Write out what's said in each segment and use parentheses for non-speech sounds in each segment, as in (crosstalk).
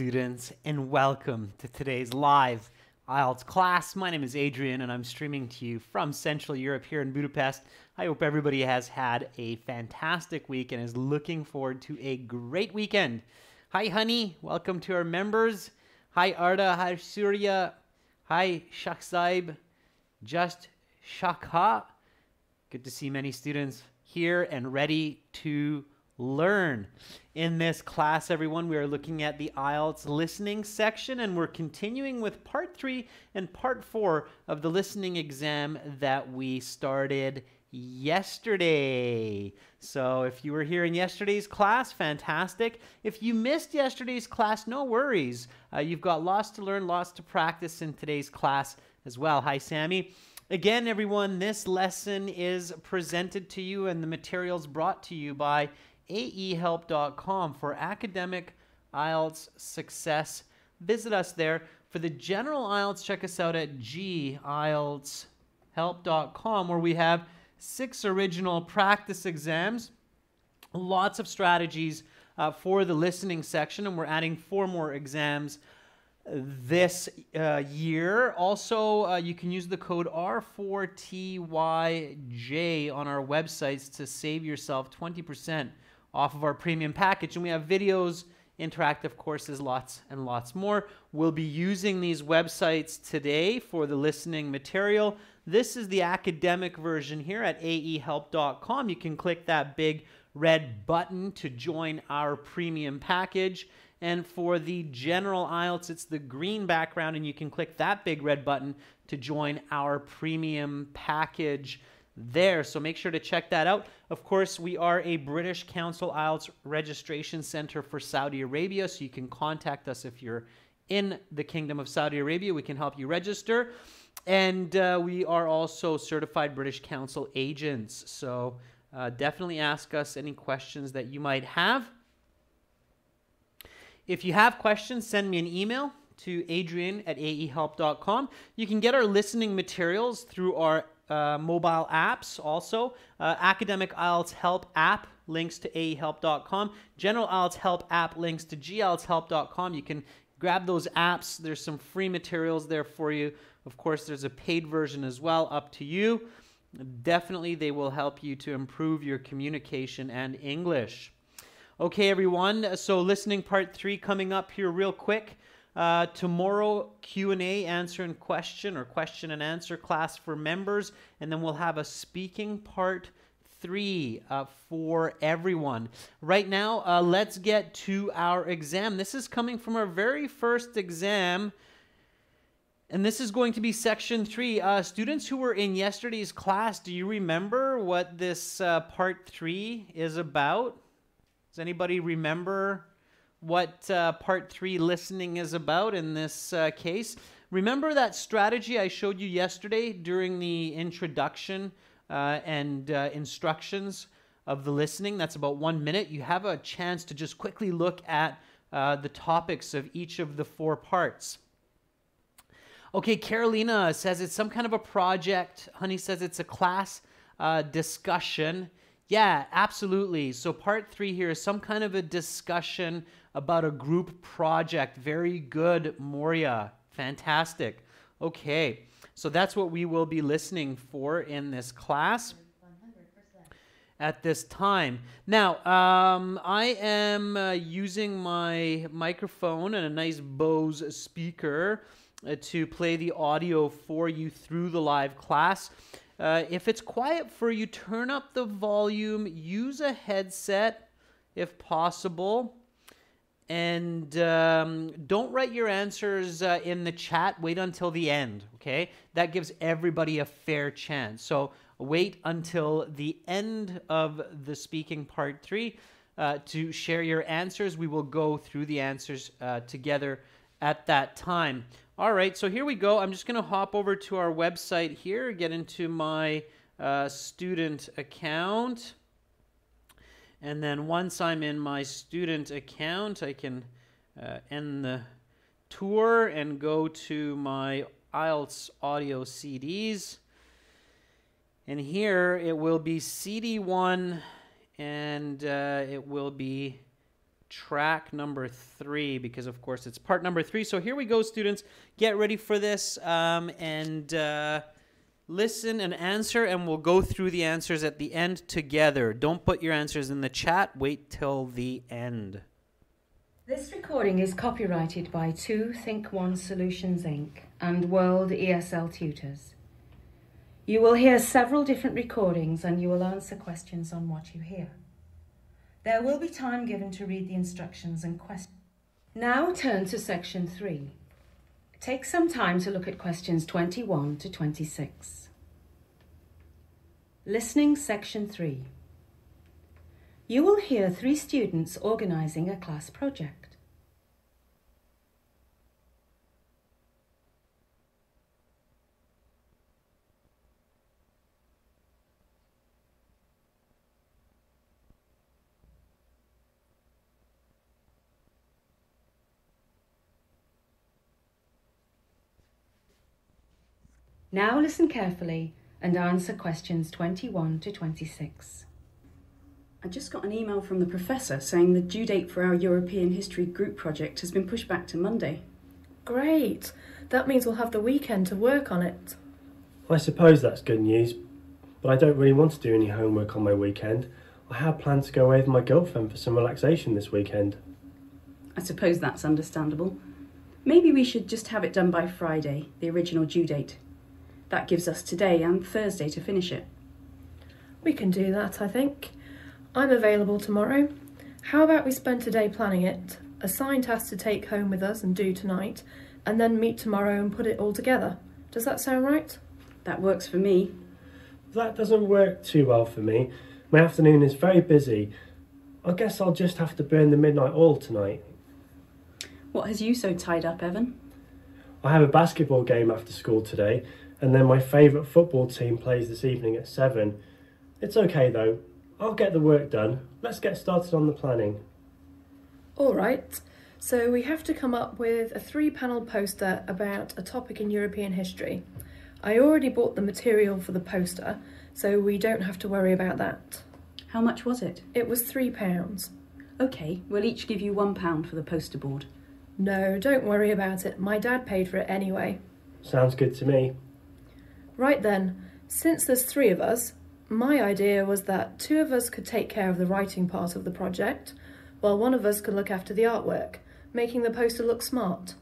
students, and welcome to today's live IELTS class. My name is Adrian, and I'm streaming to you from Central Europe here in Budapest. I hope everybody has had a fantastic week and is looking forward to a great weekend. Hi, honey. Welcome to our members. Hi, Arda. Hi, Surya. Hi, Shaksaib. Just Shakha. Good to see many students here and ready to learn. In this class, everyone, we are looking at the IELTS listening section and we're continuing with part three and part four of the listening exam that we started yesterday. So if you were here in yesterday's class, fantastic. If you missed yesterday's class, no worries. Uh, you've got lots to learn, lots to practice in today's class as well. Hi, Sammy. Again, everyone, this lesson is presented to you and the materials brought to you by aehelp.com for academic IELTS success. Visit us there. For the general IELTS, check us out at gieltshelp.com where we have six original practice exams, lots of strategies uh, for the listening section, and we're adding four more exams this uh, year. Also, uh, you can use the code R4TYJ on our websites to save yourself 20% off of our premium package. And we have videos, interactive courses, lots and lots more. We'll be using these websites today for the listening material. This is the academic version here at aehelp.com. You can click that big red button to join our premium package. And for the general IELTS, it's the green background, and you can click that big red button to join our premium package there. So make sure to check that out. Of course, we are a British Council IELTS registration center for Saudi Arabia, so you can contact us if you're in the Kingdom of Saudi Arabia. We can help you register. And uh, we are also certified British Council agents. So uh, definitely ask us any questions that you might have. If you have questions, send me an email to adrian at aehelp.com. You can get our listening materials through our uh, mobile apps also. Uh, Academic IELTS Help app links to aehelp.com. General IELTS Help app links to gieltshelp.com. You can grab those apps. There's some free materials there for you. Of course, there's a paid version as well, up to you. Definitely, they will help you to improve your communication and English. Okay, everyone. So, listening part three coming up here real quick. Uh, tomorrow, Q&A, answer and question or question and answer class for members. And then we'll have a speaking part three uh, for everyone. Right now, uh, let's get to our exam. This is coming from our very first exam. And this is going to be section three. Uh, students who were in yesterday's class, do you remember what this uh, part three is about? Does anybody remember what uh, part three listening is about in this uh, case. Remember that strategy I showed you yesterday during the introduction uh, and uh, instructions of the listening? That's about one minute. You have a chance to just quickly look at uh, the topics of each of the four parts. Okay, Carolina says it's some kind of a project. Honey says it's a class uh, discussion. Yeah, absolutely. So, part three here is some kind of a discussion about a group project. Very good, Moria. Fantastic. Okay, so that's what we will be listening for in this class. 100%. At this time. Now, um, I am uh, using my microphone and a nice Bose speaker uh, to play the audio for you through the live class. Uh, if it's quiet for you, turn up the volume, use a headset if possible. And um, don't write your answers uh, in the chat. Wait until the end, okay? That gives everybody a fair chance. So wait until the end of the speaking part three uh, to share your answers. We will go through the answers uh, together at that time. All right, so here we go. I'm just going to hop over to our website here, get into my uh, student account. And then once I'm in my student account, I can uh, end the tour and go to my IELTS audio CDs. And here it will be CD1 and uh, it will be track number three because, of course, it's part number three. So here we go, students. Get ready for this um, and uh, listen and answer, and we'll go through the answers at the end together. Don't put your answers in the chat. Wait till the end. This recording is copyrighted by 2 Think One Solutions Inc. and World ESL Tutors. You will hear several different recordings and you will answer questions on what you hear. There will be time given to read the instructions and questions. Now turn to section 3. Take some time to look at questions 21 to 26. Listening section 3. You will hear three students organising a class project. Now listen carefully and answer questions 21 to 26. I just got an email from the professor saying the due date for our European History group project has been pushed back to Monday. Great! That means we'll have the weekend to work on it. I suppose that's good news, but I don't really want to do any homework on my weekend. I had planned to go away with my girlfriend for some relaxation this weekend. I suppose that's understandable. Maybe we should just have it done by Friday, the original due date. That gives us today and Thursday to finish it. We can do that, I think. I'm available tomorrow. How about we spend today planning it, assign tasks to take home with us and do tonight, and then meet tomorrow and put it all together? Does that sound right? That works for me. That doesn't work too well for me. My afternoon is very busy. I guess I'll just have to burn the midnight oil tonight. What has you so tied up, Evan? I have a basketball game after school today, and then my favourite football team plays this evening at 7. It's okay though, I'll get the work done. Let's get started on the planning. All right. So we have to come up with a three panel poster about a topic in European history. I already bought the material for the poster, so we don't have to worry about that. How much was it? It was three pounds. Okay, we'll each give you one pound for the poster board. No, don't worry about it. My dad paid for it anyway. Sounds good to me. Right then, since there's three of us, my idea was that two of us could take care of the writing part of the project, while one of us could look after the artwork, making the poster look smart.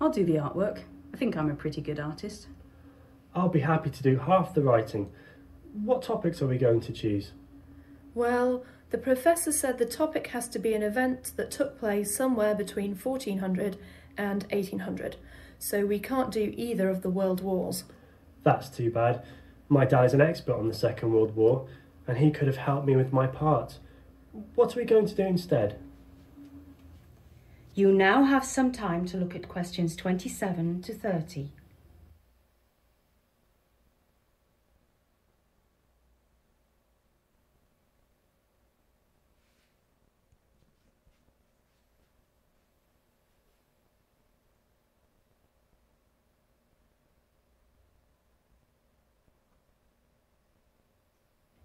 I'll do the artwork. I think I'm a pretty good artist. I'll be happy to do half the writing. What topics are we going to choose? Well, the professor said the topic has to be an event that took place somewhere between 1400 and 1800, so we can't do either of the world wars. That's too bad. My dad is an expert on the Second World War, and he could have helped me with my part. What are we going to do instead? You now have some time to look at questions 27 to 30.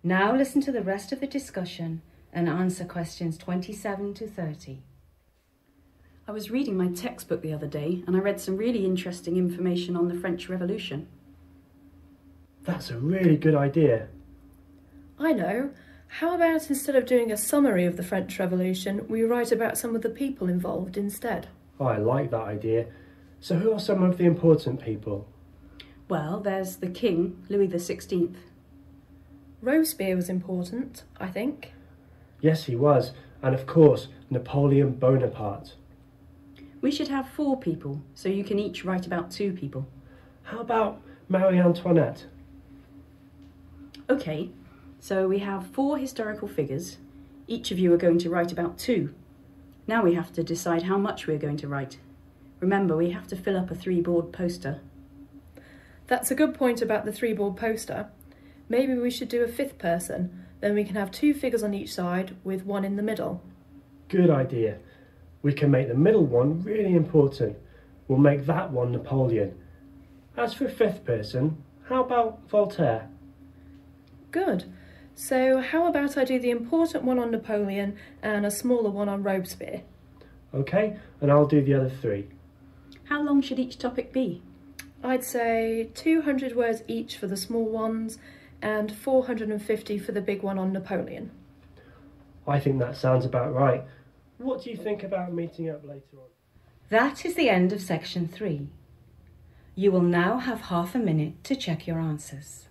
Now listen to the rest of the discussion and answer questions 27 to 30. I was reading my textbook the other day and I read some really interesting information on the French Revolution. That's a really good idea. I know. How about instead of doing a summary of the French Revolution, we write about some of the people involved instead? Oh, I like that idea. So, who are some of the important people? Well, there's the King, Louis XVI. Robespierre was important, I think. Yes, he was. And of course, Napoleon Bonaparte. We should have four people, so you can each write about two people. How about Marie Antoinette? Okay, so we have four historical figures. Each of you are going to write about two. Now we have to decide how much we're going to write. Remember, we have to fill up a three board poster. That's a good point about the three board poster. Maybe we should do a fifth person, then we can have two figures on each side with one in the middle. Good idea. We can make the middle one really important. We'll make that one Napoleon. As for a fifth person, how about Voltaire? Good. So, how about I do the important one on Napoleon and a smaller one on Robespierre? Okay, and I'll do the other three. How long should each topic be? I'd say 200 words each for the small ones and 450 for the big one on Napoleon. I think that sounds about right. What do you think about meeting up later on? That is the end of section three. You will now have half a minute to check your answers.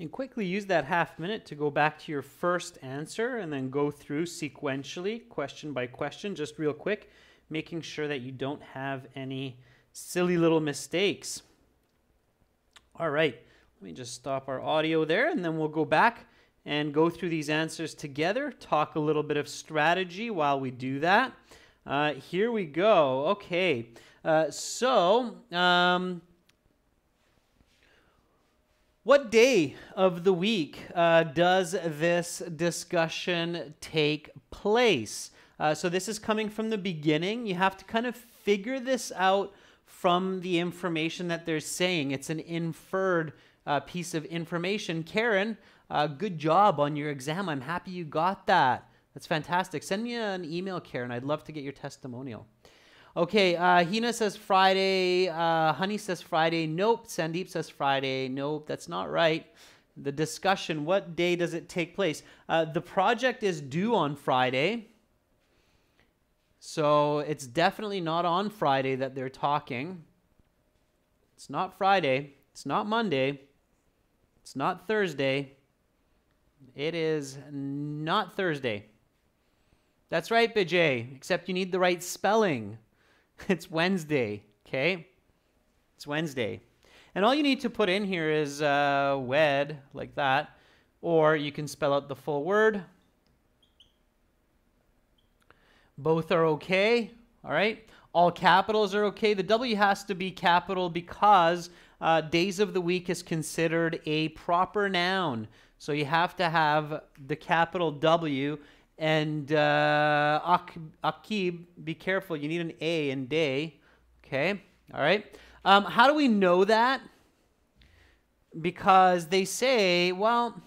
And quickly use that half minute to go back to your first answer and then go through sequentially, question by question, just real quick, making sure that you don't have any silly little mistakes. All right, let me just stop our audio there and then we'll go back and go through these answers together, talk a little bit of strategy while we do that. Uh, here we go. Okay, uh, so. Um, what day of the week uh, does this discussion take place? Uh, so, this is coming from the beginning. You have to kind of figure this out from the information that they're saying. It's an inferred uh, piece of information. Karen, uh, good job on your exam. I'm happy you got that. That's fantastic. Send me an email, Karen. I'd love to get your testimonial. Okay, uh, Hina says Friday. Uh, Honey says Friday. Nope. Sandeep says Friday. Nope, that's not right. The discussion, what day does it take place? Uh, the project is due on Friday. So it's definitely not on Friday that they're talking. It's not Friday. It's not Monday. It's not Thursday. It is not Thursday. That's right, Bijay, except you need the right spelling. (laughs) It's Wednesday, okay? It's Wednesday. And all you need to put in here is uh, wed, like that, or you can spell out the full word. Both are okay, all right? All capitals are okay. The W has to be capital because uh, days of the week is considered a proper noun. So you have to have the capital W and uh, akib, be careful. You need an A in day. Okay, all right. Um, how do we know that? Because they say, well,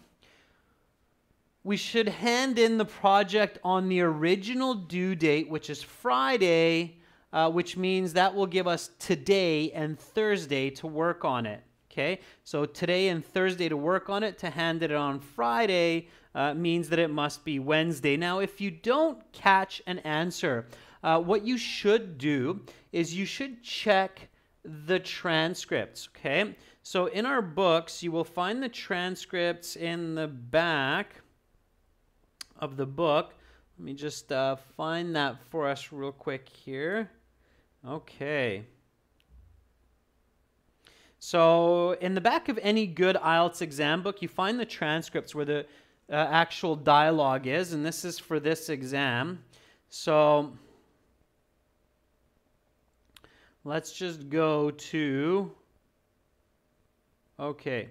we should hand in the project on the original due date, which is Friday, uh, which means that will give us today and Thursday to work on it. Okay, so today and Thursday to work on it, to hand it on Friday uh, means that it must be Wednesday. Now, if you don't catch an answer, uh, what you should do is you should check the transcripts, okay? So in our books, you will find the transcripts in the back of the book. Let me just uh, find that for us real quick here. Okay. So in the back of any good IELTS exam book, you find the transcripts where the uh, actual dialogue is, and this is for this exam. So let's just go to, okay,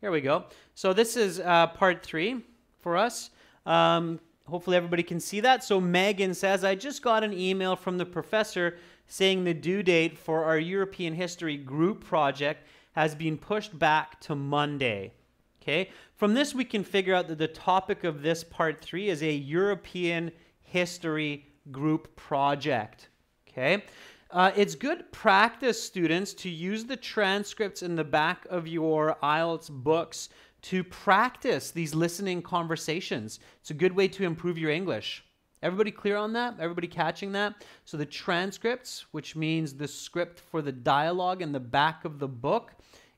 here we go. So this is uh, part three for us. Um, hopefully everybody can see that. So Megan says, I just got an email from the professor saying the due date for our European history group project has been pushed back to Monday. Okay, from this we can figure out that the topic of this part three is a European history group project. Okay, uh, it's good practice, students, to use the transcripts in the back of your IELTS books to practice these listening conversations. It's a good way to improve your English. Everybody clear on that? Everybody catching that? So the transcripts, which means the script for the dialogue in the back of the book,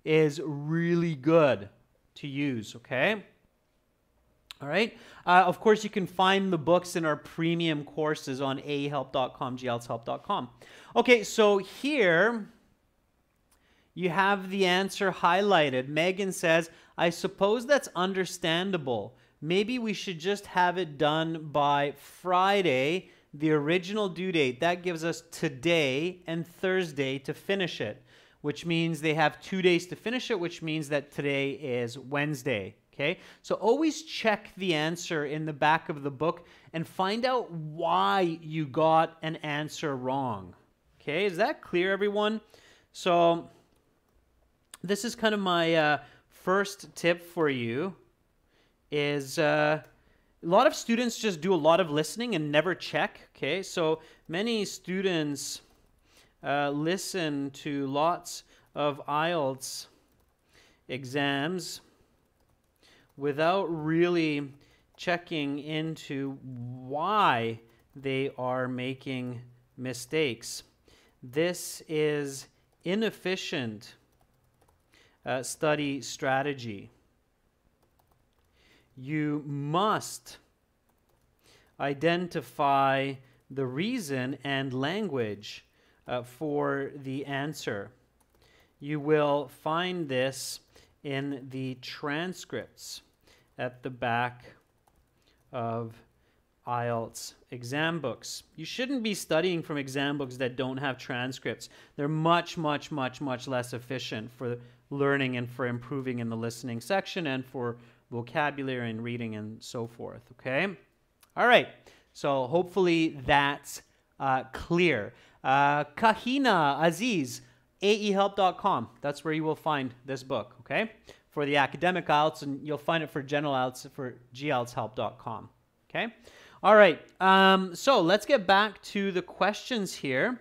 is really good to use, okay? All right. Uh, of course, you can find the books in our premium courses on aehelp.com, gieltshelp.com. Okay, so here you have the answer highlighted. Megan says, I suppose that's understandable. Maybe we should just have it done by Friday, the original due date. That gives us today and Thursday to finish it which means they have two days to finish it, which means that today is Wednesday. Okay, so always check the answer in the back of the book and find out why you got an answer wrong. Okay, is that clear, everyone? So this is kind of my uh, first tip for you is uh, a lot of students just do a lot of listening and never check. Okay, so many students uh, listen to lots of IELTS exams without really checking into why they are making mistakes. This is inefficient uh, study strategy. You must identify the reason and language uh, for the answer. You will find this in the transcripts at the back of IELTS exam books. You shouldn't be studying from exam books that don't have transcripts. They're much, much, much, much less efficient for learning and for improving in the listening section and for vocabulary and reading and so forth. Okay? All right. So hopefully that's uh, clear. Uh, Kahina Aziz, aehelp.com. That's where you will find this book. Okay? For the academic IELTS, and you'll find it for general IELTS for gieltshelp.com. Okay? All right. Um, so let's get back to the questions here.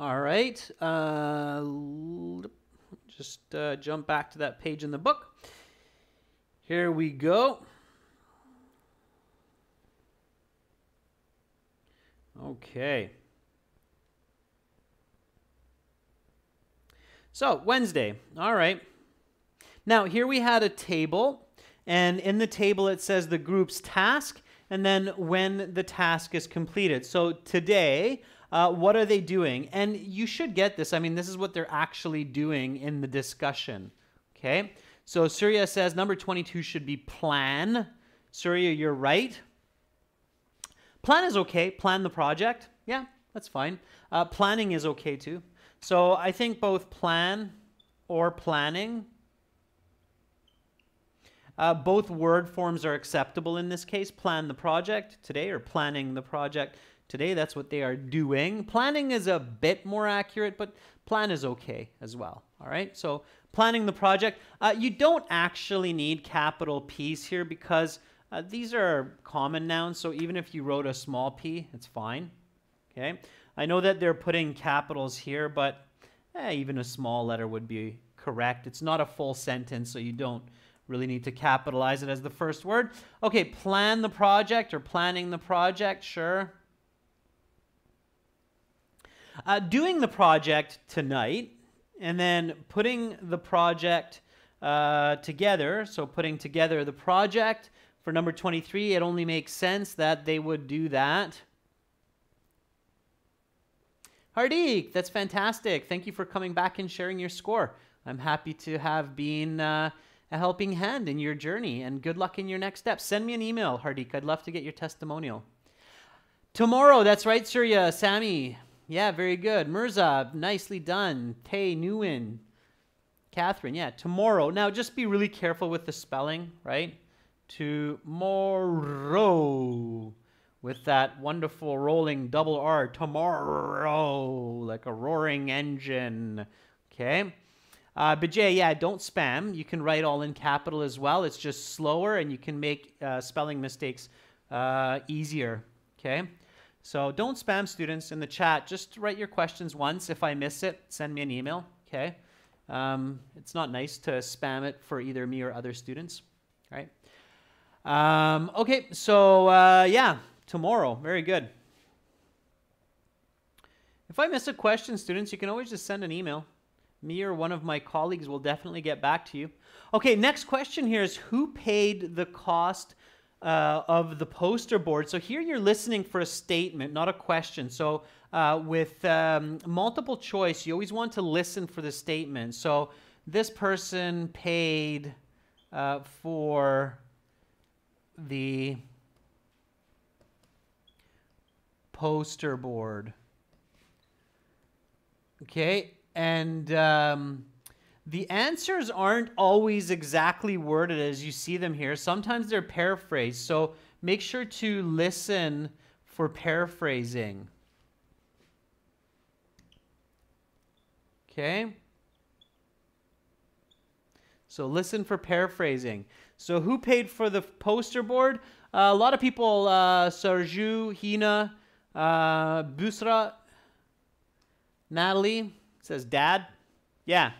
All right. Uh, just uh, jump back to that page in the book. Here we go. Okay. So, Wednesday. All right. Now, here we had a table, and in the table it says the group's task and then when the task is completed. So, today, uh, what are they doing? And you should get this. I mean, this is what they're actually doing in the discussion. Okay? So Surya says number 22 should be plan. Surya, you're right. Plan is okay. Plan the project. Yeah, that's fine. Uh, planning is okay too. So I think both plan or planning, uh, both word forms are acceptable in this case. Plan the project today or planning the project today. That's what they are doing. Planning is a bit more accurate, but plan is okay as well. All right. So planning the project. Uh, you don't actually need capital P's here because uh, these are common nouns. So even if you wrote a small p, it's fine. Okay. I know that they're putting capitals here, but eh, even a small letter would be correct. It's not a full sentence, so you don't really need to capitalize it as the first word. Okay, plan the project or planning the project, sure. Uh, doing the project tonight and then putting the project uh, together. So putting together the project for number 23, it only makes sense that they would do that. Hardik, that's fantastic. Thank you for coming back and sharing your score. I'm happy to have been uh, a helping hand in your journey and good luck in your next steps. Send me an email, Hardik. I'd love to get your testimonial. Tomorrow, that's right, Surya, Sammy. Yeah, very good. Mirza, nicely done. Tay Nguyen. Catherine, yeah, tomorrow. Now, just be really careful with the spelling, right? Tomorrow. With that wonderful rolling double R. Tomorrow. Like a roaring engine. Okay? Uh, Bijay, yeah, don't spam. You can write all in capital as well. It's just slower and you can make uh, spelling mistakes uh, easier. Okay? So don't spam students in the chat. Just write your questions once. If I miss it, send me an email. Okay. Um, it's not nice to spam it for either me or other students. Right. Um, okay. So uh, yeah, tomorrow. Very good. If I miss a question, students, you can always just send an email. Me or one of my colleagues will definitely get back to you. Okay, next question here is who paid the cost uh, of the poster board. So here you're listening for a statement, not a question. So uh, with um, multiple choice, you always want to listen for the statement. So this person paid uh, for the poster board. Okay, and um, the answers aren't always exactly worded as you see them here. Sometimes they're paraphrased. So make sure to listen for paraphrasing. Okay? So listen for paraphrasing. So who paid for the poster board? Uh, a lot of people, uh, Sarju, Hina, uh, Busra, Natalie says dad. Yeah,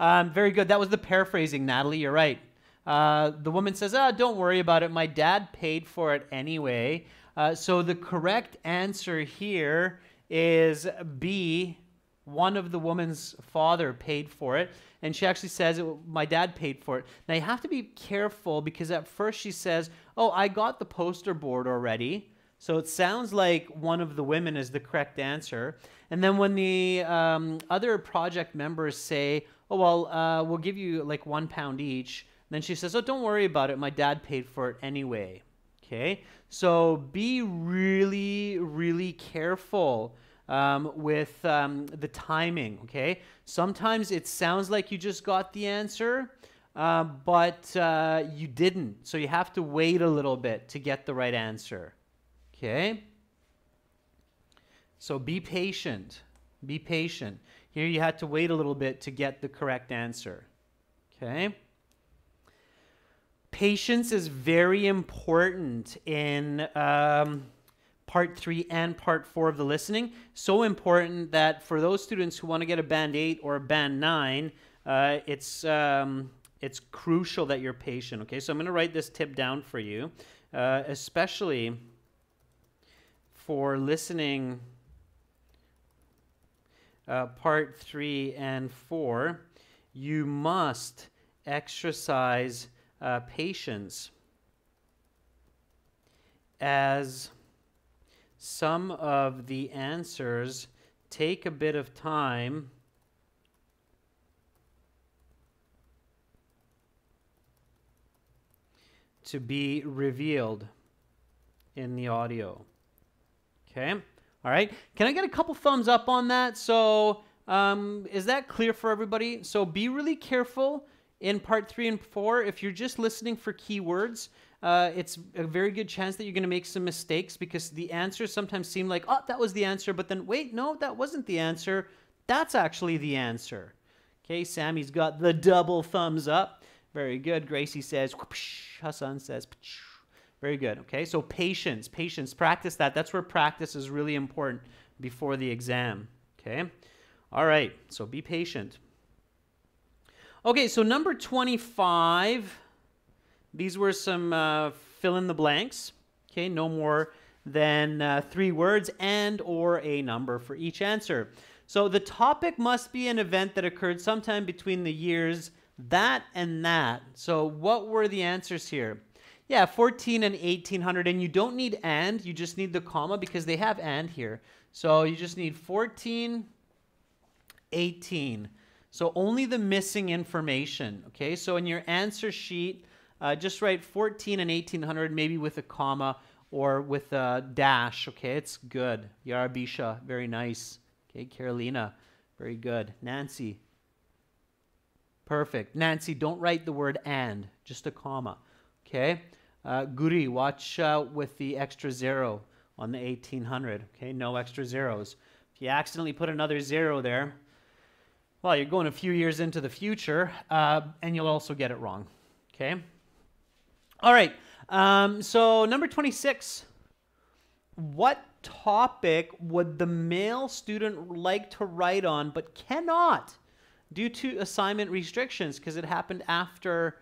um, very good. That was the paraphrasing, Natalie. You're right. Uh, the woman says, ah, don't worry about it. My dad paid for it anyway. Uh, so the correct answer here is B. One of the woman's father paid for it. And she actually says, My dad paid for it. Now you have to be careful because at first she says, Oh, I got the poster board already. So it sounds like one of the women is the correct answer. And then when the um, other project members say, Oh, well, uh, we'll give you like one pound each. then she says, Oh, don't worry about it. My dad paid for it anyway. Okay. So be really, really careful um, with um, the timing, okay? Sometimes it sounds like you just got the answer, uh, but uh, you didn't. So you have to wait a little bit to get the right answer, okay? So be patient. Be patient. Here you had to wait a little bit to get the correct answer, okay? Patience is very important in. Um, part three and part four of the listening. So important that for those students who want to get a band eight or a band nine, uh, it's um, it's crucial that you're patient. Okay, so I'm going to write this tip down for you, uh, especially for listening. Uh, part three and four, you must exercise uh, patience as some of the answers take a bit of time to be revealed in the audio. Okay? All right. Can I get a couple thumbs up on that? So, um, is that clear for everybody? So, be really careful in part three and four if you're just listening for keywords uh, it's a very good chance that you're going to make some mistakes because the answers sometimes seem like, oh, that was the answer, but then wait, no, that wasn't the answer. That's actually the answer. Okay, Sammy's got the double thumbs up. Very good. Gracie says, Hassan says, very good. Okay, so patience, patience, practice that. That's where practice is really important before the exam. Okay, all right, so be patient. Okay, so number 25 these were some uh, fill in the blanks. Okay, no more than uh, three words and or a number for each answer. So the topic must be an event that occurred sometime between the years that and that. So what were the answers here? Yeah, 14 and 1800 and you don't need and, you just need the comma because they have and here. So you just need 14 18. So only the missing information, okay? So in your answer sheet, uh, just write 14 and 1800, maybe with a comma or with a dash. Okay, it's good. Yarabisha, very nice. Okay, Carolina, very good. Nancy, perfect. Nancy, don't write the word and, just a comma. Okay, uh, Guri, watch out with the extra zero on the 1800. Okay, no extra zeros. If you accidentally put another zero there, well, you're going a few years into the future, uh, and you'll also get it wrong. Okay. All right. Um, so, number 26. What topic would the male student like to write on but cannot due to assignment restrictions because it happened after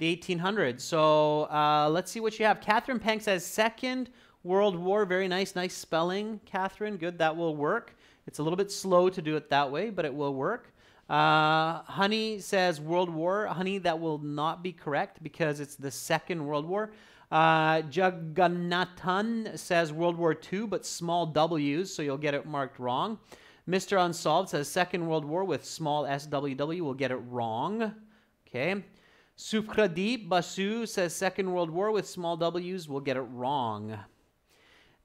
the 1800s? So, uh, let's see what you have. Catherine Peng says Second World War. Very nice. Nice spelling, Catherine. Good. That will work. It's a little bit slow to do it that way, but it will work. Uh, Honey says World War. Honey, that will not be correct because it's the Second World War. Uh, Jagannathan says World War II, but small W's, so you'll get it marked wrong. Mr. Unsolved says Second World War with small SWW. We'll get it wrong. Okay. Sufradeep Basu says Second World War with small W's. We'll get it wrong.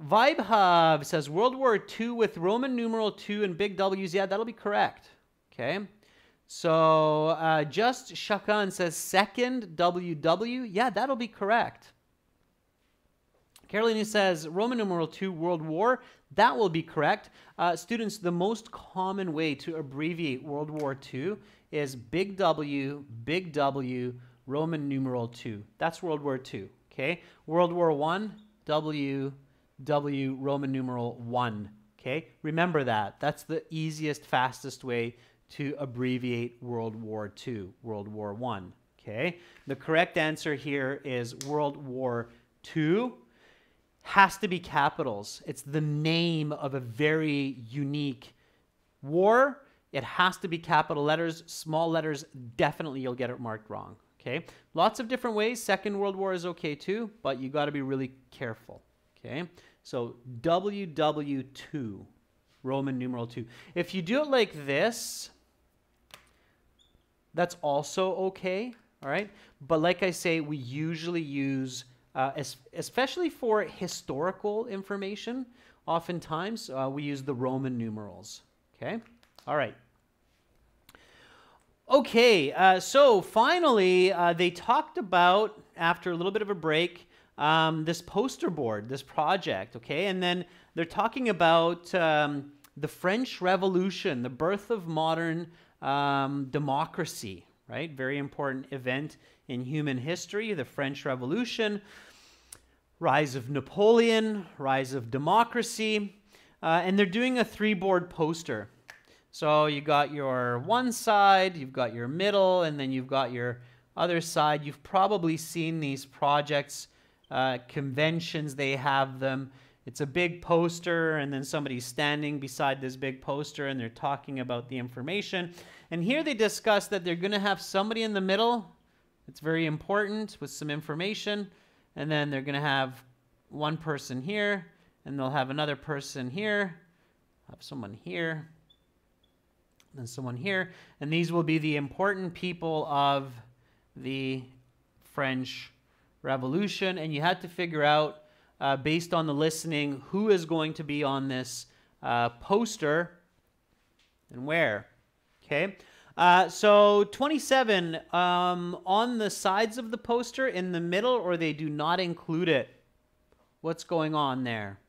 Vibe Hub says World War II with Roman numeral 2 and big W's. Yeah, that'll be correct. Okay. So uh, just Shakan says second WW. Yeah, that'll be correct. Carolina says Roman numeral 2 World War. That will be correct. Uh, students, the most common way to abbreviate World War II is big W, big W, Roman numeral 2. That's World War II. Okay? World War 1, W, W, Roman numeral 1. Okay? Remember that. That's the easiest, fastest way to abbreviate World War II, World War 1. Okay? The correct answer here is World War II has to be capitals. It's the name of a very unique war. It has to be capital letters. Small letters, definitely you'll get it marked wrong. Okay? Lots of different ways. Second World War is okay too, but you got to be really careful. Okay? So WW2, Roman numeral 2. If you do it like this, that's also okay. All right? But like I say, we usually use uh, especially for historical information. Oftentimes, uh, we use the Roman numerals. Okay? All right. Okay, uh, so finally, uh, they talked about, after a little bit of a break, um, this poster board, this project, okay? And then they're talking about um, the French Revolution, the birth of modern um, democracy, right? Very important event in human history, the French Revolution rise of Napoleon, rise of democracy, uh, and they're doing a three board poster. So you got your one side, you've got your middle, and then you've got your other side. You've probably seen these projects, uh, conventions, they have them. It's a big poster, and then somebody's standing beside this big poster, and they're talking about the information. And here they discuss that they're going to have somebody in the middle. It's very important with some information and then they're going to have one person here, and they'll have another person here, have someone here, and someone here, and these will be the important people of the French Revolution, and you had to figure out, uh, based on the listening, who is going to be on this uh, poster and where. Okay. Uh, so 27 um, on the sides of the poster, in the middle, or they do not include it. What's going on there?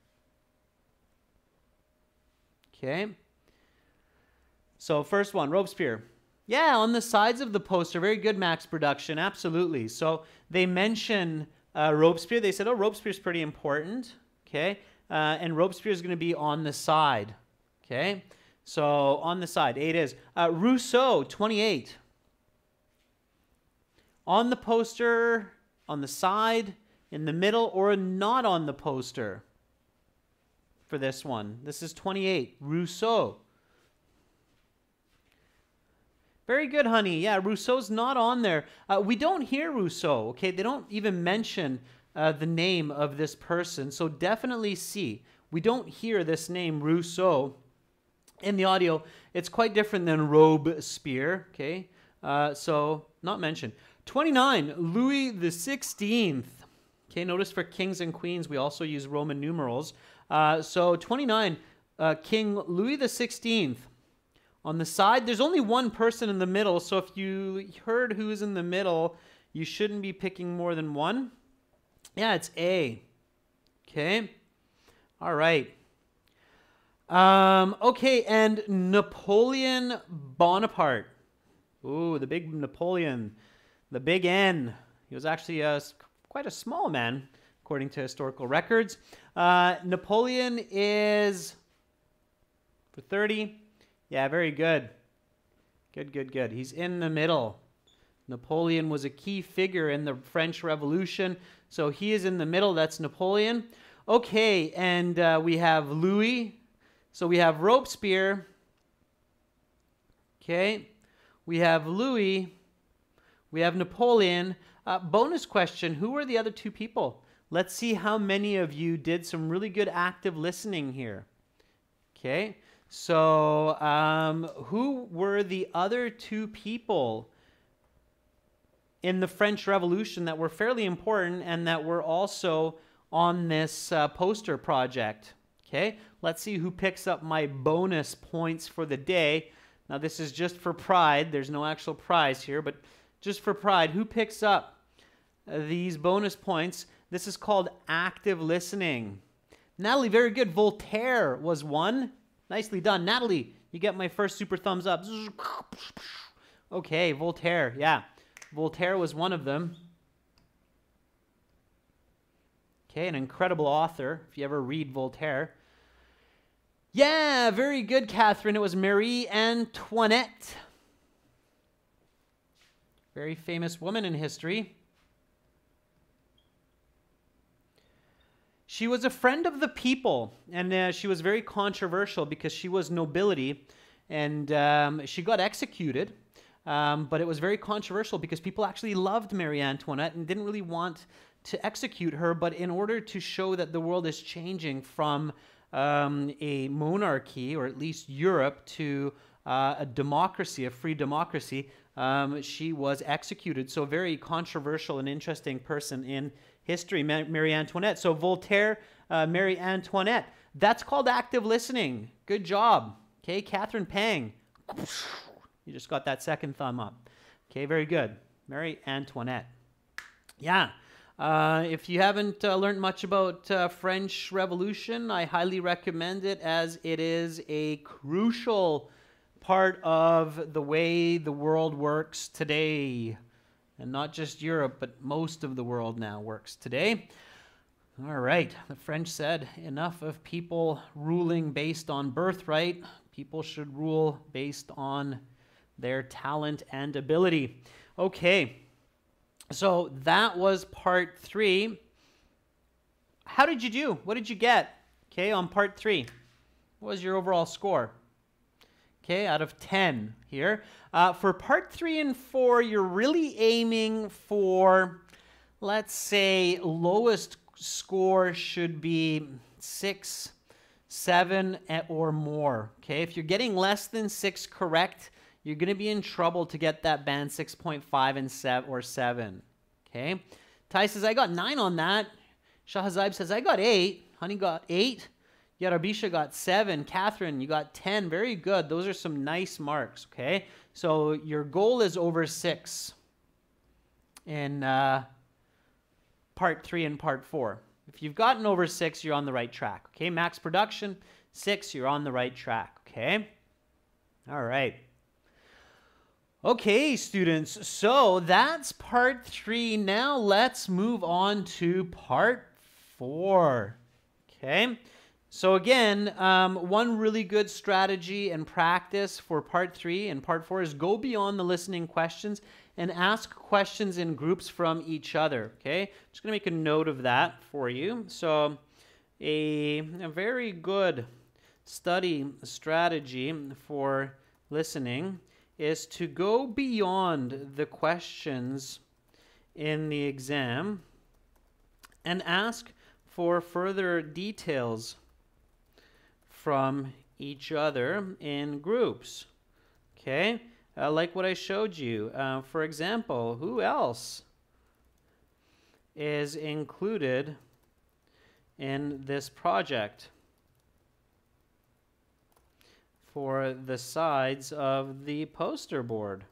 Okay. So first one, Robespierre. Yeah, on the sides of the poster, very good Max production, absolutely. So they mention uh, Robespierre. They said, oh, Robespierre's pretty important. Okay. Uh, and Robespierre is going to be on the side. Okay. So on the side, eight is. Uh, Rousseau, 28. On the poster, on the side, in the middle, or not on the poster for this one. This is 28. Rousseau. Very good, honey. Yeah, Rousseau's not on there. Uh, we don't hear Rousseau, okay? They don't even mention uh, the name of this person. So definitely C. We don't hear this name, Rousseau in the audio, it's quite different than Robespierre, okay? Uh, so, not mentioned. 29, Louis the 16th. Okay, notice for kings and queens, we also use Roman numerals. Uh, so, 29, uh, King Louis the 16th. On the side, there's only one person in the middle, so if you heard who's in the middle, you shouldn't be picking more than one. Yeah, it's A. Okay. All right. Um, okay, and Napoleon Bonaparte. Ooh, the big Napoleon, the big N. He was actually a, quite a small man, according to historical records. Uh, Napoleon is for 30. Yeah, very good. Good, good, good. He's in the middle. Napoleon was a key figure in the French Revolution, so he is in the middle. That's Napoleon. Okay, and uh, we have Louis so we have Robespierre. Okay. We have Louis. We have Napoleon. Uh, bonus question Who were the other two people? Let's see how many of you did some really good active listening here. Okay. So, um, who were the other two people in the French Revolution that were fairly important and that were also on this uh, poster project? Okay, let's see who picks up my bonus points for the day. Now, this is just for pride. There's no actual prize here, but just for pride, who picks up these bonus points? This is called active listening. Natalie, very good. Voltaire was one. Nicely done. Natalie, you get my first super thumbs up. (laughs) Okay, Voltaire. Yeah. Voltaire was one of them. Okay, an incredible author, if you ever read Voltaire. Yeah, very good, Catherine. It was Marie Antoinette. Very famous woman in history. She was a friend of the people, and uh, she was very controversial because she was nobility, and um, she got executed. Um, but it was very controversial because people actually loved Marie Antoinette and didn't really want to execute her. But in order to show that the world is changing from um, a monarchy, or at least Europe, to uh, a democracy, a free democracy, um, she was executed. So, very controversial and interesting person in history, Marie Antoinette. So, Voltaire, uh, Marie Antoinette. That's called active listening. Good job. Okay, Catherine Pang. You just got that second thumb up. Okay, very good. Marie Antoinette. Yeah. Uh, if you haven't uh, learned much about uh, French Revolution, I highly recommend it as it is a crucial part of the way the world works today. And not just Europe, but most of the world now works today. All right, the French said enough of people ruling based on birthright. People should rule based on their talent and ability. Okay, so that was part three. How did you do? What did you get? Okay, on part three. What was your overall score? Okay, out of 10 here. Uh, for part three and four, you're really aiming for, let's say, lowest score should be six, seven, eh, or more. Okay, if you're getting less than six correct, you're going to be in trouble to get that band 6.5 and 7 or 7. Okay? Ty says, I got 9 on that. Shahazib says, I got 8. Honey got 8. Yarabisha got 7. Catherine, you got 10. Very good. Those are some nice marks. Okay? So your goal is over 6 in uh, part 3 and part 4. If you've gotten over 6, you're on the right track. Okay? Max production, 6, you're on the right track. Okay? All right. Okay, students, so that's part three. Now let's move on to part four. Okay, so again, um, one really good strategy and practice for part three and part four is go beyond the listening questions and ask questions in groups from each other. Okay, just gonna make a note of that for you. So, a, a very good study strategy for listening is to go beyond the questions in the exam and ask for further details from each other in groups. Okay, uh, like what I showed you. Uh, for example, who else is included in this project? for the sides of the poster board.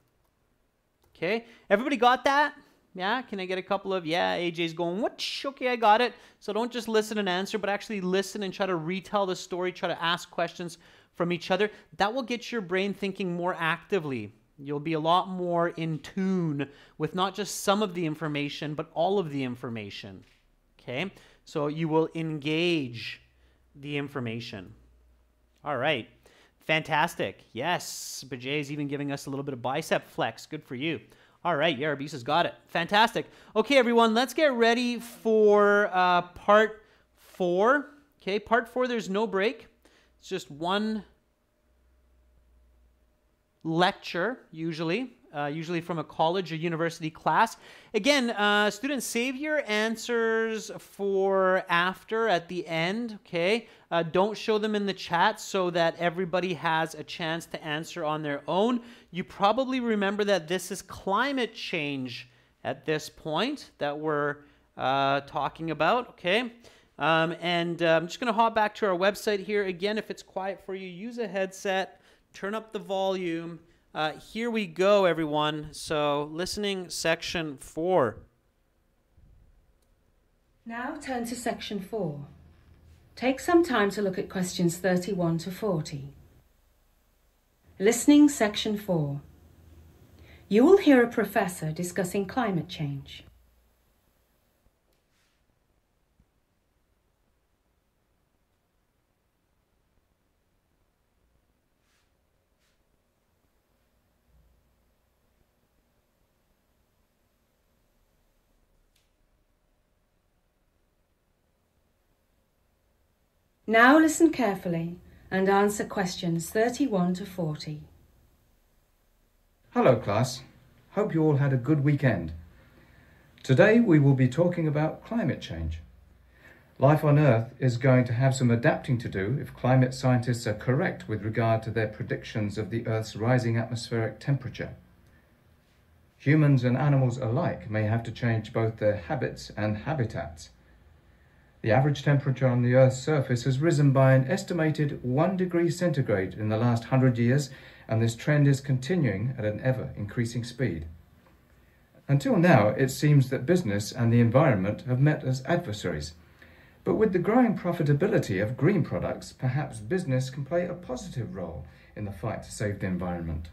Okay, everybody got that? Yeah, can I get a couple of, yeah, AJ's going, what? Okay, I got it. So don't just listen and answer, but actually listen and try to retell the story, try to ask questions from each other. That will get your brain thinking more actively. You'll be a lot more in tune with not just some of the information, but all of the information. Okay, so you will engage the information. All right. Fantastic. Yes. Bajay is even giving us a little bit of bicep flex. Good for you. All right. Yarabisa's got it. Fantastic. Okay, everyone, let's get ready for uh, part four. Okay, part four, there's no break. It's just one lecture, usually uh, usually from a college or university class. Again, uh, students, save your answers for after at the end, okay? Uh, don't show them in the chat so that everybody has a chance to answer on their own. You probably remember that this is climate change at this point that we're uh, talking about, okay? Um, and uh, I'm just going to hop back to our website here. Again, if it's quiet for you, use a headset, turn up the volume, uh, here we go, everyone. So, listening section four. Now turn to section 4. Take some time to look at questions 31 to 40. Listening section 4. You will hear a professor discussing climate change. Now listen carefully and answer questions 31 to 40. Hello, class. Hope you all had a good weekend. Today we will be talking about climate change. Life on Earth is going to have some adapting to do if climate scientists are correct with regard to their predictions of the Earth's rising atmospheric temperature. Humans and animals alike may have to change both their habits and habitats. The average temperature on the Earth's surface has risen by an estimated 1 degree centigrade in the last 100 years, and this trend is continuing at an ever increasing speed. Until now, it seems that business and the environment have met as adversaries. But with the growing profitability of green products, perhaps business can play a positive role in the fight to save the environment.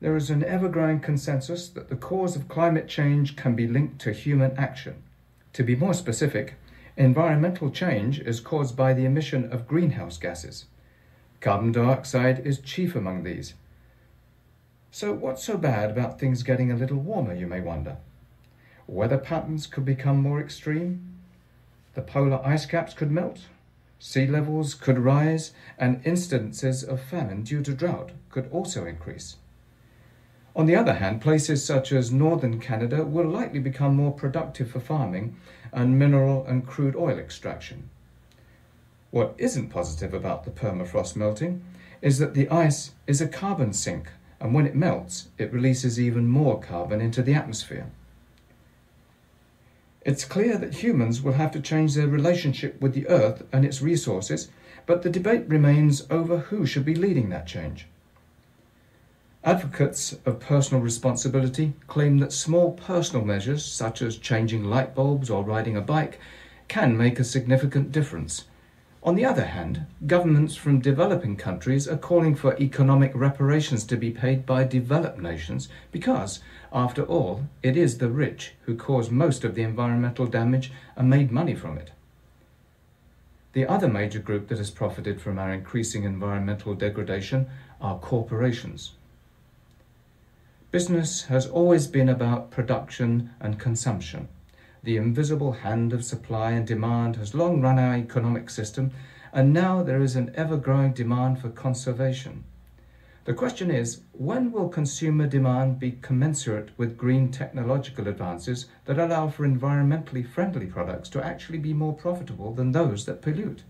There is an ever growing consensus that the cause of climate change can be linked to human action. To be more specific, environmental change is caused by the emission of greenhouse gases. Carbon dioxide is chief among these. So, what's so bad about things getting a little warmer, you may wonder? Weather patterns could become more extreme, the polar ice caps could melt, sea levels could rise, and instances of famine due to drought could also increase. On the other hand, places such as northern Canada will likely become more productive for farming and mineral and crude oil extraction. What isn't positive about the permafrost melting is that the ice is a carbon sink, and when it melts, it releases even more carbon into the atmosphere. It's clear that humans will have to change their relationship with the Earth and its resources, but the debate remains over who should be leading that change. Advocates of personal responsibility claim that small personal measures, such as changing light bulbs or riding a bike, can make a significant difference. On the other hand, governments from developing countries are calling for economic reparations to be paid by developed nations because, after all, it is the rich who cause most of the environmental damage and made money from it. The other major group that has profited from our increasing environmental degradation are corporations. Business has always been about production and consumption. The invisible hand of supply and demand has long run our economic system, and now there is an ever growing demand for conservation. The question is when will consumer demand be commensurate with green technological advances that allow for environmentally friendly products to actually be more profitable than those that pollute?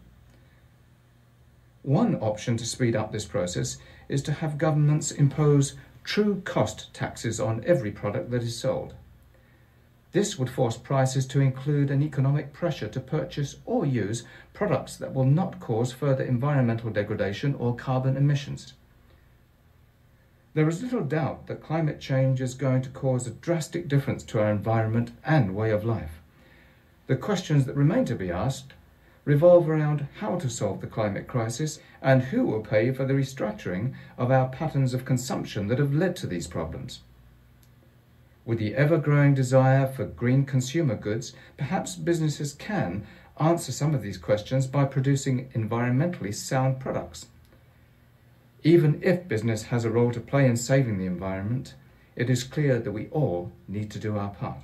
One option to speed up this process is to have governments impose true cost taxes on every product that is sold. This would force prices to include an economic pressure to purchase or use products that will not cause further environmental degradation or carbon emissions. There is little doubt that climate change is going to cause a drastic difference to our environment and way of life. The questions that remain to be asked revolve around how to solve the climate crisis and who will pay for the restructuring of our patterns of consumption that have led to these problems. With the ever growing desire for green consumer goods, perhaps businesses can answer some of these questions by producing environmentally sound products. Even if business has a role to play in saving the environment, it is clear that we all need to do our part.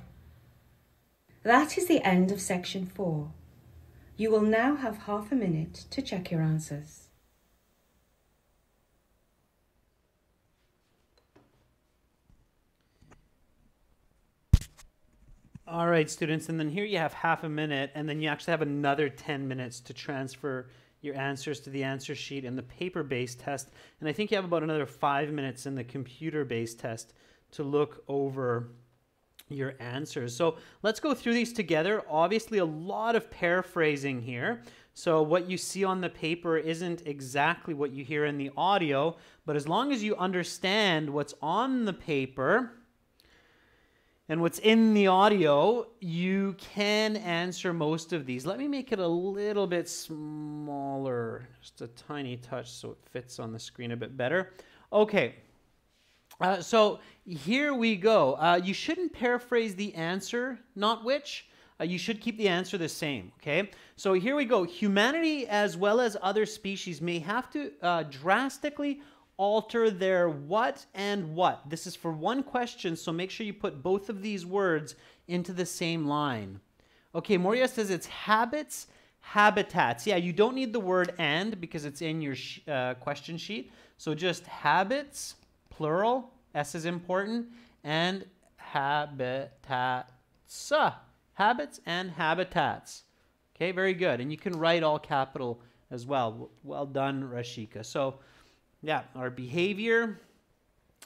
That is the end of section 4. You will now have half a minute to check your answers. All right, students, and then here you have half a minute, and then you actually have another 10 minutes to transfer your answers to the answer sheet in the paper-based test, and I think you have about another five minutes in the computer-based test to look over your answers. So let's go through these together. Obviously, a lot of paraphrasing here. So what you see on the paper isn't exactly what you hear in the audio, but as long as you understand what's on the paper, and what's in the audio, you can answer most of these. Let me make it a little bit smaller, just a tiny touch so it fits on the screen a bit better. Okay, uh, so here we go. Uh, you shouldn't paraphrase the answer, not which. Uh, you should keep the answer the same, okay? So here we go. Humanity, as well as other species, may have to uh, drastically alter their what and what. This is for one question, so make sure you put both of these words into the same line. Okay, Moria says it's habits, habitats. Yeah, you don't need the word and because it's in your uh, question sheet. So just habits, plural, S is important, and habitats. Ah, habits and habitats. Okay, very good. And you can write all capital as well. Well done, Rashika. So, yeah, our behavior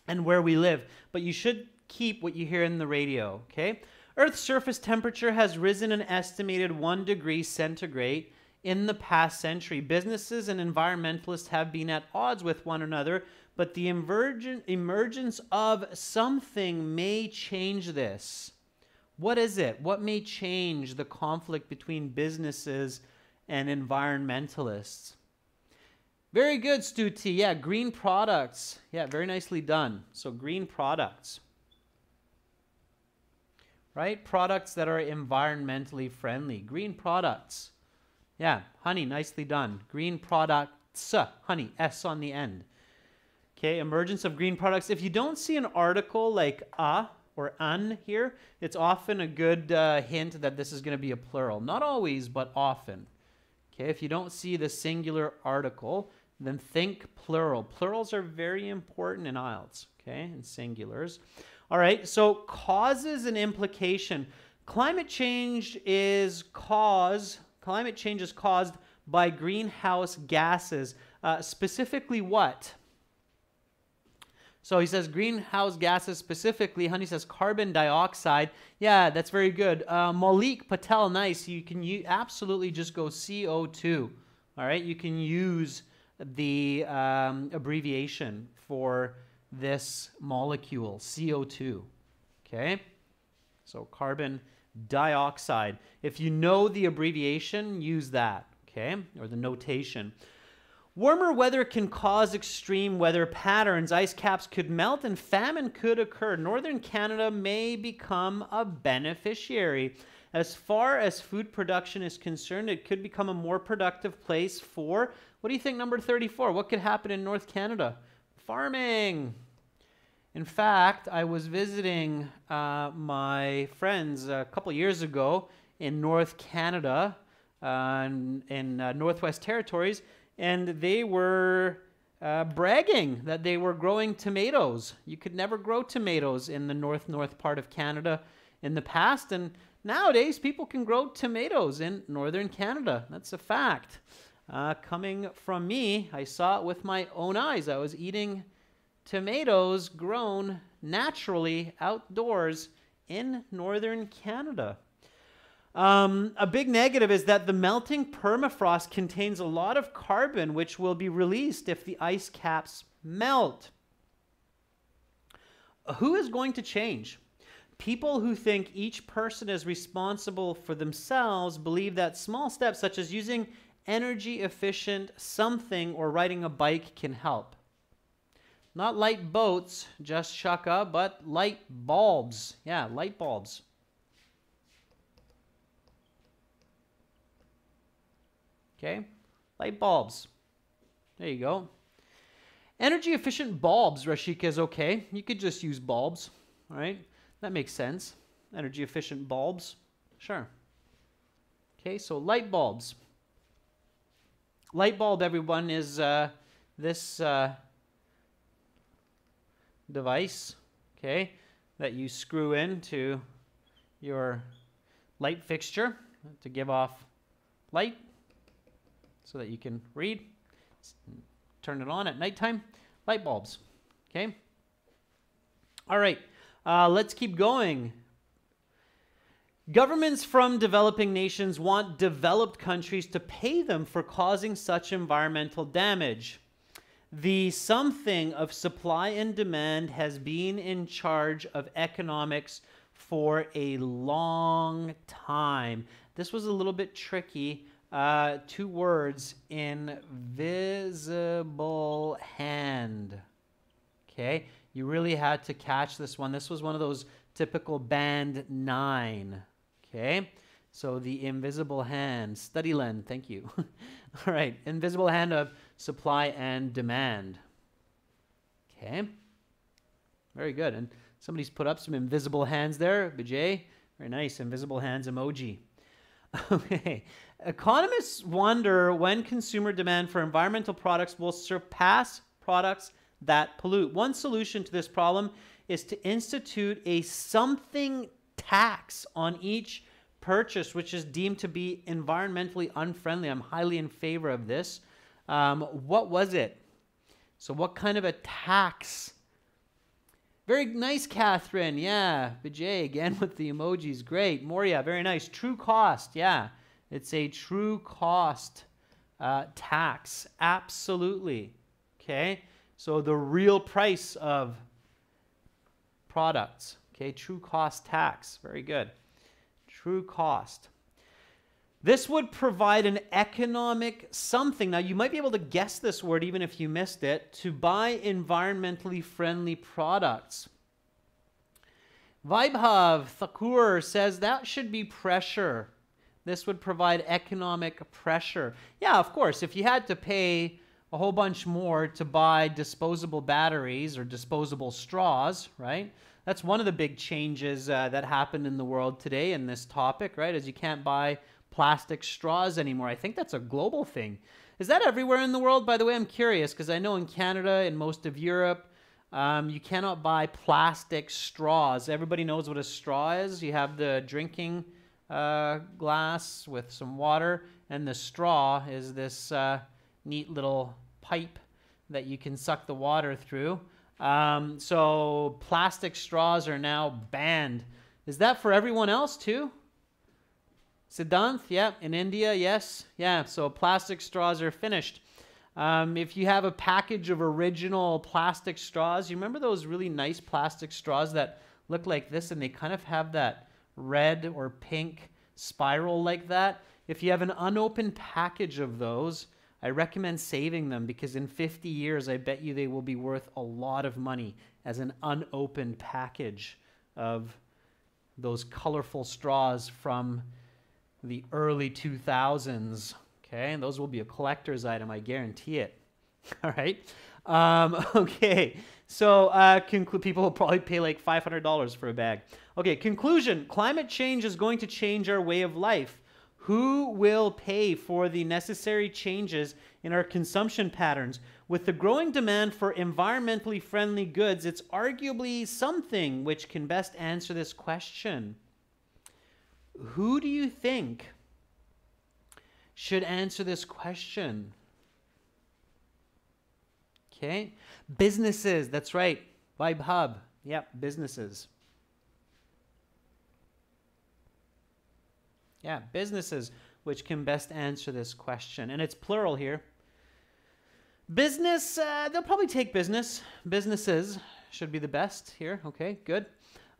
and where we live. But you should keep what you hear in the radio, okay? Earth's surface temperature has risen an estimated 1 degree centigrade in the past century. Businesses and environmentalists have been at odds with one another, but the emergence of something may change this. What is it? What may change the conflict between businesses and environmentalists? Very good, Stuti. Yeah, green products. Yeah, very nicely done. So, green products. Right? Products that are environmentally friendly. Green products. Yeah, honey, nicely done. Green products. Honey, S on the end. Okay, emergence of green products. If you don't see an article like a or an here, it's often a good uh, hint that this is going to be a plural. Not always, but often. Okay, if you don't see the singular article, then think plural. Plurals are very important in IELTS, okay, and singulars. All right, so causes and implication. Climate change is cause, climate change is caused by greenhouse gases. Uh, specifically what? So he says greenhouse gases specifically. Honey says carbon dioxide. Yeah, that's very good. Uh, Malik Patel, nice. You can u- absolutely just go CO2. All right, you can use the um, abbreviation for this molecule, CO2. Okay? So carbon dioxide. If you know the abbreviation, use that, okay? Or the notation. Warmer weather can cause extreme weather patterns. Ice caps could melt and famine could occur. Northern Canada may become a beneficiary. As far as food production is concerned, it could become a more productive place for what do you think, number 34? What could happen in North Canada? Farming. In fact, I was visiting uh, my friends a couple years ago in North Canada, uh, in, uh, Northwest Territories, and they were uh, bragging that they were growing tomatoes. You could never grow tomatoes in the north north part of Canada in the past, and nowadays people can grow tomatoes in northern Canada. That's a fact uh, coming from me. I saw it with my own eyes. I was eating tomatoes grown naturally outdoors in northern Canada. Um, a big negative is that the melting permafrost contains a lot of carbon, which will be released if the ice caps melt. Who is going to change? People who think each person is responsible for themselves believe that small steps, such as using energy efficient something or riding a bike can help. Not light boats, just shaka, but light bulbs. Yeah, light bulbs. Okay, light bulbs. There you go. Energy efficient bulbs, Rashika, is okay. You could just use bulbs, all right? That makes sense. Energy efficient bulbs, sure. Okay, so light bulbs. Light bulb, everyone, is uh, this uh, device, okay, that you screw into your light fixture to give off light so that you can read. Turn it on at nighttime. Light bulbs, okay? All right, uh, let's keep going. Governments from developing nations want developed countries to pay them for causing such environmental damage. The something of supply and demand has been in charge of economics for a long time. This was a little bit tricky. Uh, two words invisible hand. Okay, you really had to catch this one. This was one of those typical band nine. Okay, so the invisible hand. Study Len, thank you. (laughs) All right, invisible hand of supply and demand. Okay, very good. And somebody's put up some invisible hands there, Bijay. Very nice, invisible hands emoji. (laughs) Okay, economists wonder when consumer demand for environmental products will surpass products that pollute. One solution to this problem is to institute a something tax on each purchase which is deemed to be environmentally unfriendly. I'm highly in favor of this. Um, what was it? So, what kind of a tax? Very nice, Catherine. Yeah. Vijay again (laughs) with the emojis. Great. Moria, very nice. True cost. Yeah. It's a true cost uh, tax. Absolutely. Okay. So the real price of products. Okay, true cost tax. Very good. True cost. This would provide an economic something. Now, you might be able to guess this word even if you missed it to buy environmentally friendly products. Vibhav Thakur says that should be pressure. This would provide economic pressure. Yeah, of course, if you had to pay a whole bunch more to buy disposable batteries or disposable straws, right? That's one of the big changes uh, that happened in the world today in this topic, right? As you can't buy plastic straws anymore. I think that's a global thing. Is that everywhere in the world? By the way, I'm curious because I know in Canada and most of Europe, um, you cannot buy plastic straws. Everybody knows what a straw is. You have the drinking uh, glass with some water, and the straw is this uh, neat little pipe that you can suck the water through. Um, so plastic straws are now banned. Is that for everyone else too? Siddhanth, yeah, in India, yes, yeah. So plastic straws are finished. Um, if you have a package of original plastic straws, you remember those really nice plastic straws that look like this and they kind of have that red or pink spiral like that? If you have an unopened package of those, I recommend saving them because in 50 years, I bet you they will be worth a lot of money as an unopened package of those colorful straws from the early 2000s. Okay, and those will be a collector's item, I guarantee it. (laughs) All right. Um, (laughs) okay, so uh, people will probably pay like $500 for a bag. Okay, conclusion climate change is going to change our way of life. Who will pay for the necessary changes in our consumption patterns? With the growing demand for environmentally friendly goods, it's arguably something which can best answer this question. Who do you think should answer this question? Okay, businesses, that's right. Vibhav, yep, businesses. Yeah, businesses which can best answer this question. And it's plural here. Business, uh, they'll probably take business. Businesses should be the best here. Okay, good.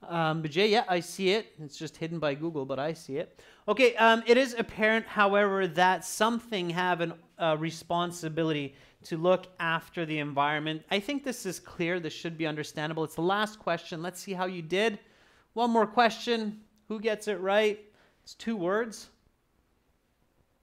Um, but Jay, yeah, I see it. It's just hidden by Google, but I see it. Okay, um, it is apparent, however, that something have a uh, responsibility to look after the environment. I think this is clear. This should be understandable. It's the last question. Let's see how you did. One more question. Who gets it right? It's two words.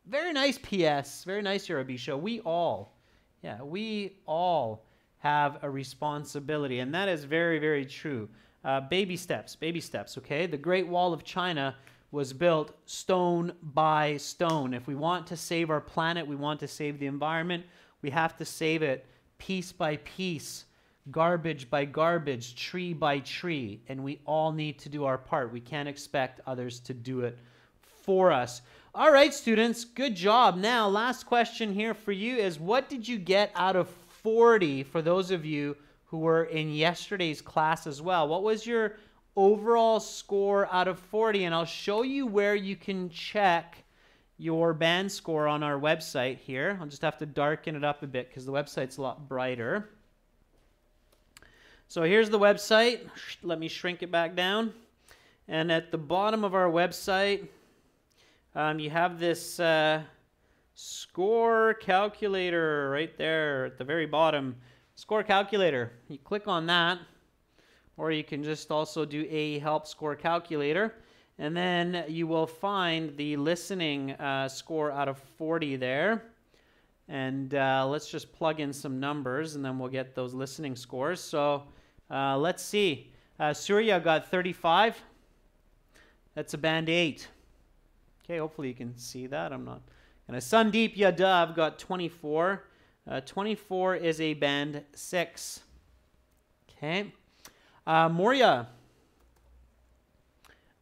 Very nice PS. Very nice, Show. We all, yeah, we all have a responsibility. And that is very, very true. Uh, baby steps, baby steps, okay? The Great Wall of China was built stone by stone. If we want to save our planet, we want to save the environment, we have to save it piece by piece, garbage by garbage, tree by tree. And we all need to do our part. We can't expect others to do it for us. All right, students, good job. Now, last question here for you is what did you get out of 40 for those of you who were in yesterday's class as well? What was your overall score out of 40? And I'll show you where you can check your band score on our website here. I'll just have to darken it up a bit because the website's a lot brighter. So here's the website. Let me shrink it back down. And at the bottom of our website, um, you have this uh, score calculator right there at the very bottom. Score calculator. You click on that, or you can just also do a help score calculator. And then you will find the listening uh, score out of 40 there. And uh, let's just plug in some numbers and then we'll get those listening scores. So uh, let's see. Uh, Surya got 35. That's a band 8. Okay, hopefully you can see that. I'm not. And a Sandeep Yadav got 24. Uh, 24 is a band 6. Okay. Uh, Moria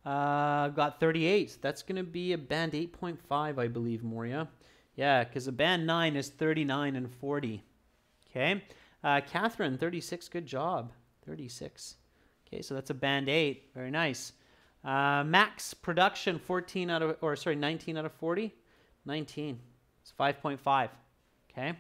uh, got 38. That's going to be a band 8.5, I believe, Moria. Yeah, because a band 9 is 39 and 40. Okay. Uh, Catherine, 36. Good job. 36. Okay, so that's a band 8. Very nice. Uh, max production, 14 out of, or sorry, 19 out of 40. 19. It's 5.5. Okay.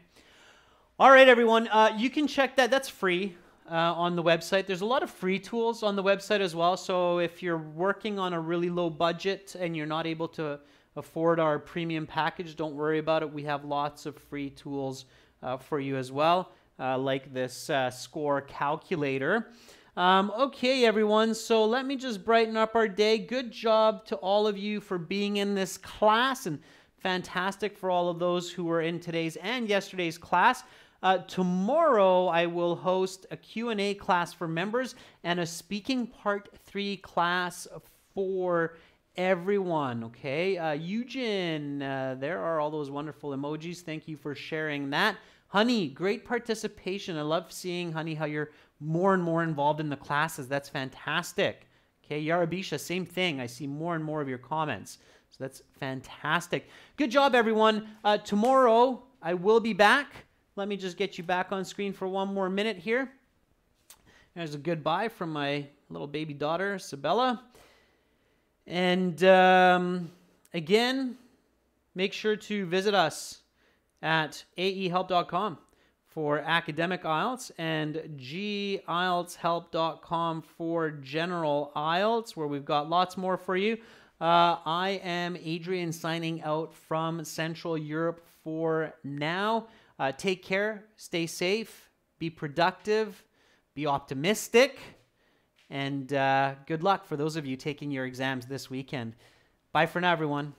All right, everyone. Uh, you can check that. That's free uh, on the website. There's a lot of free tools on the website as well. So if you're working on a really low budget and you're not able to afford our premium package, don't worry about it. We have lots of free tools uh, for you as well, uh, like this uh, score calculator. Um, okay, everyone, so let me just brighten up our day. Good job to all of you for being in this class, and fantastic for all of those who were in today's and yesterday's class. Uh, tomorrow, I will host a Q&A class for members and a speaking part three class for everyone, okay? Uh, Eugen, uh, there are all those wonderful emojis. Thank you for sharing that. Honey, great participation. I love seeing, honey, how you're more and more involved in the classes. That's fantastic. Okay, Yarabisha, same thing. I see more and more of your comments. So that's fantastic. Good job, everyone. Uh, tomorrow, I will be back. Let me just get you back on screen for one more minute here. There's a goodbye from my little baby daughter, Sabella. And um, again, make sure to visit us at aehelp.com for academic IELTS and gieltshelp.com for general IELTS, where we've got lots more for you. Uh, I am Adrian signing out from Central Europe for now. Uh, take care, stay safe, be productive, be optimistic. And uh, good luck for those of you taking your exams this weekend. Bye for now, everyone.